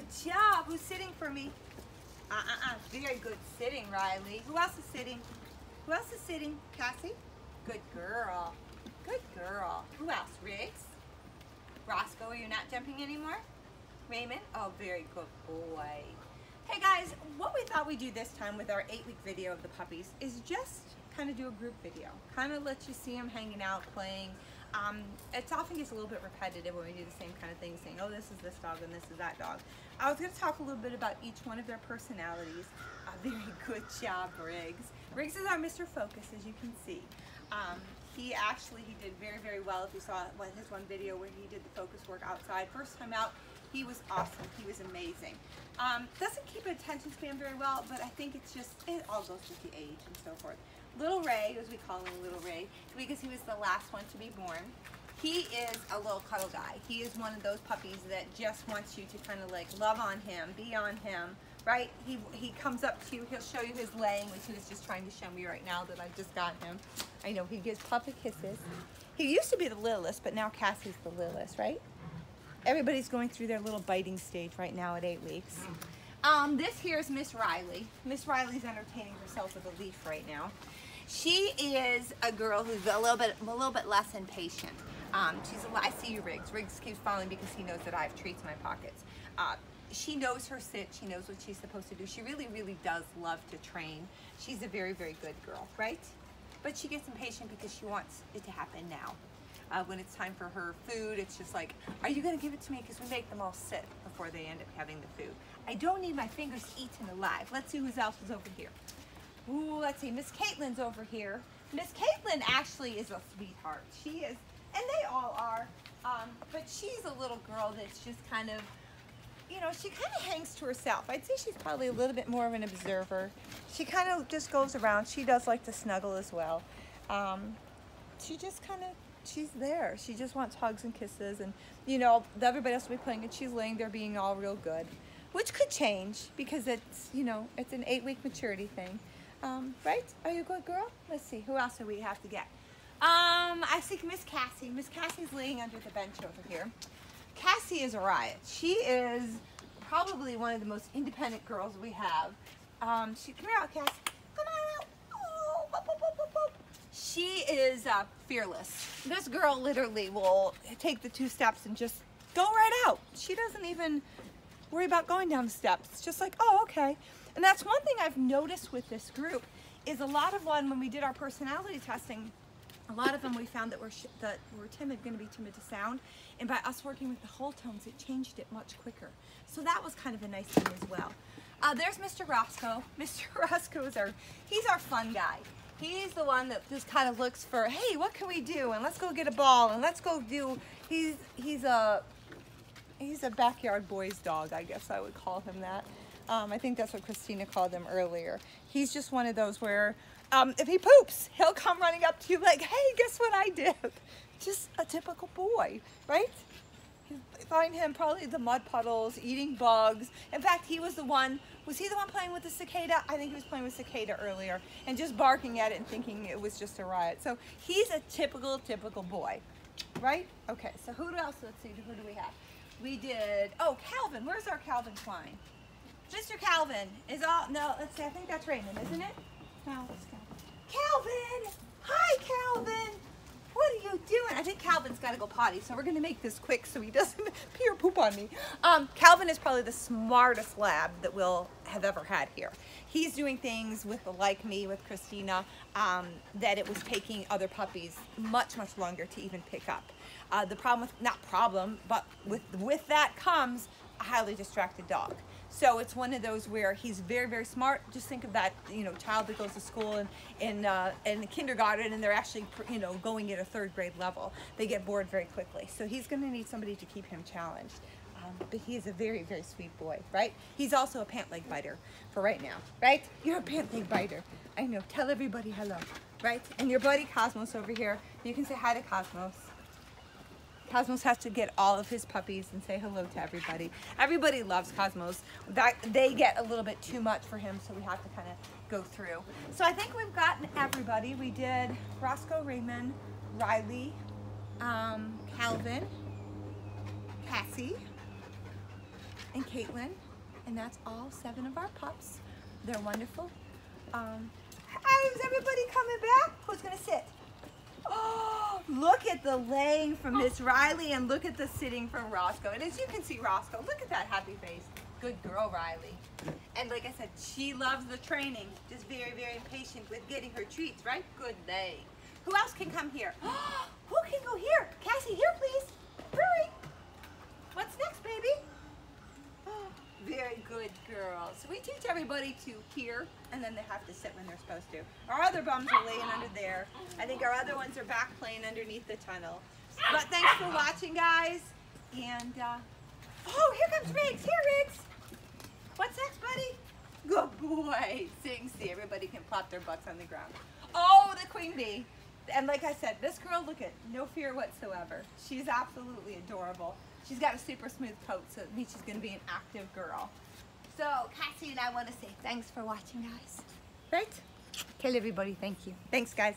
Good job. Who's sitting for me? Uh-uh-uh. Very good sitting, Riley. Who else is sitting? Who else is sitting? Cassie? Good girl. Good girl. Who else? Riggs? Roscoe, are you not jumping anymore? Raymond? Oh, very good boy. Hey guys, what we thought we'd do this time with our eight week video of the puppies is just kind of do a group video. Kind of let you see them hanging out, playing. Um, it's often gets a little bit repetitive when we do the same kind of thing, saying, oh, this is this dog and this is that dog. I was going to talk a little bit about each one of their personalities. Uh, very good job, Riggs. Riggs is our Mr. Focus, as you can see. Um, he actually, he did very, very well. If you saw his one video where he did the focus work outside, first time out, he was awesome. He was amazing. Um, doesn't keep an attention span very well, but I think it's just, it all goes with the age and so forth. Little Ray, as we call him Little Ray, because he was the last one to be born. He is a little cuddle guy. He is one of those puppies that just wants you to kind of like love on him, be on him, right? He, he comes up to you, he'll show you his laying, which he was just trying to show me right now that I just got him. I know, he gives puppy kisses. He used to be the littlest, but now Cassie's the littlest, right? Everybody's going through their little biting stage right now at eight weeks. Um, this here is Miss Riley. Miss Riley's entertaining herself with a leaf right now. She is a girl who's a little bit, a little bit less impatient. Um, she's a, I see you, Riggs. Riggs keeps following because he knows that I have treats in my pockets. Uh, she knows her sit. She knows what she's supposed to do. She really, really does love to train. She's a very, very good girl, right? But she gets impatient because she wants it to happen now. Uh, when it's time for her food, it's just like, are you going to give it to me? Because we make them all sit before they end up having the food. I don't need my fingers eaten alive. Let's see who else is over here. Ooh, let's see. Miss Caitlin's over here. Miss Caitlin actually is a sweetheart. She is, and they all are. Um, but she's a little girl that's just kind of, you know, she kind of hangs to herself. I'd say she's probably a little bit more of an observer. She kind of just goes around. She does like to snuggle as well. Um, she just kind of, she's there. She just wants hugs and kisses. And, you know, everybody else will be playing and she's laying there being all real good. Which could change because it's, you know, it's an eight week maturity thing. Um, right? Are you a good girl? Let's see. Who else do we have to get? Um, I see Miss Cassie. Miss Cassie's laying under the bench over here. Cassie is a riot. She is probably one of the most independent girls we have. Um, she, come here out, Cassie. Come on out. Oh, she is uh, fearless. This girl literally will take the two steps and just go right out. She doesn't even worry about going down the steps. It's just like, oh, okay. And that's one thing I've noticed with this group is a lot of one, when we did our personality testing, a lot of them we found that were, that were timid, going to be timid to sound. And by us working with the whole tones, it changed it much quicker. So that was kind of a nice thing as well. Uh, there's Mr. Roscoe. Mr. Roscoe is our, he's our fun guy. He's the one that just kind of looks for, hey, what can we do? And let's go get a ball and let's go do, he's, he's a, he's a backyard boy's dog, I guess I would call him that. Um, I think that's what Christina called him earlier. He's just one of those where um, if he poops, he'll come running up to you like, hey, guess what I did? Just a typical boy, right? You find him probably the mud puddles, eating bugs. In fact, he was the one, was he the one playing with the cicada? I think he was playing with cicada earlier and just barking at it and thinking it was just a riot. So he's a typical, typical boy, right? Okay, so who else, let's see, who do we have? We did, oh, Calvin, where's our Calvin Klein? Mr. Calvin is all, no, let's see, I think that's Raymond, isn't it? No, it's Calvin. Calvin! Hi, Calvin! What are you doing? I think Calvin's got to go potty, so we're going to make this quick so he doesn't pee or poop on me. Um, Calvin is probably the smartest lab that we'll have ever had here. He's doing things with like me, with Christina, um, that it was taking other puppies much, much longer to even pick up. Uh, the problem with, not problem, but with, with that comes a highly distracted dog. So it's one of those where he's very, very smart. Just think of that, you know, child that goes to school in in, uh, in kindergarten and they're actually, you know, going at a third grade level. They get bored very quickly. So he's going to need somebody to keep him challenged. Um, but he is a very, very sweet boy, right? He's also a pant leg biter for right now, right? You're a pant leg biter. I know. Tell everybody hello, right? And your buddy Cosmos over here. You can say hi to Cosmos. Cosmos has to get all of his puppies and say hello to everybody. Everybody loves Cosmos. That they get a little bit too much for him, so we have to kind of go through. So I think we've gotten everybody. We did Roscoe Raymond, Riley, um, Calvin, Cassie, and Caitlin. And that's all seven of our pups. They're wonderful. Um, is everybody coming back? Who's gonna sit? Oh, look at the laying from oh. Miss Riley and look at the sitting from Roscoe. And as you can see, Roscoe, look at that happy face. Good girl, Riley. And like I said, she loves the training. Just very, very impatient with getting her treats, right? Good lay. Who else can come here? Who can go here? Cassie, here, please. Hurry. What's next, baby? Oh, very good girls. So we teach everybody to hear, and then they have to sit when they're supposed to. Our other bums are laying under there. I think our other ones are back playing underneath the tunnel. But thanks for watching, guys. And, uh, oh, here comes Riggs. Here, Riggs. What's next, buddy? Good boy. Sing, see, everybody can plop their butts on the ground. Oh, the queen bee. And like I said, this girl, look at, no fear whatsoever. She's absolutely adorable. She's got a super smooth coat, so it means she's going to be an active girl. So, Cassie and I want to say thanks for watching, guys. Right? Tell everybody thank you. Thanks, guys.